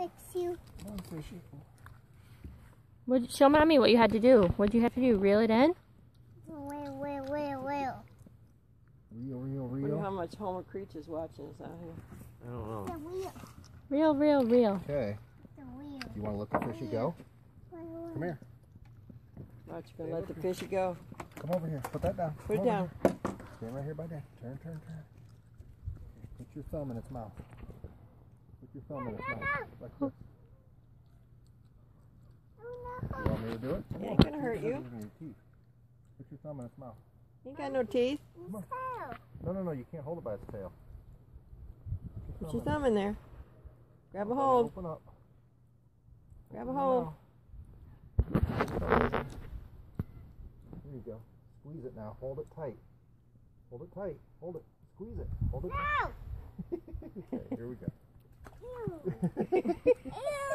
fix you. Come on. What, show mommy what you had to do. What did you have to do? Reel it in? Wheel, wheel, wheel, wheel. Real, real, Wonder how real. much Homer Creech is watching us out here. I don't know. The wheel, Reel, reel, reel. Okay. the wheel. You want to let the fishy go? Come here. Watch, you gonna let the fishy go. Come over here. Put that down. Put it Come over down. here. Stand right here by Dad. Turn, turn, turn. Put your thumb in its mouth. Put your thumb in its mouth. Like this. Oh, You want me to do it? It ain't gonna hurt you. your. Put your thumb in its mouth. Ain't got no teeth. no. Tail. No, no, no. You can't hold it by its tail. Put your in it. thumb in there. Grab a hold. Open up. Grab a Open your hold. There you go. Squeeze it now. Hold it tight. Hold it tight. Hold it. Squeeze it. Hold it tight. No. Ew.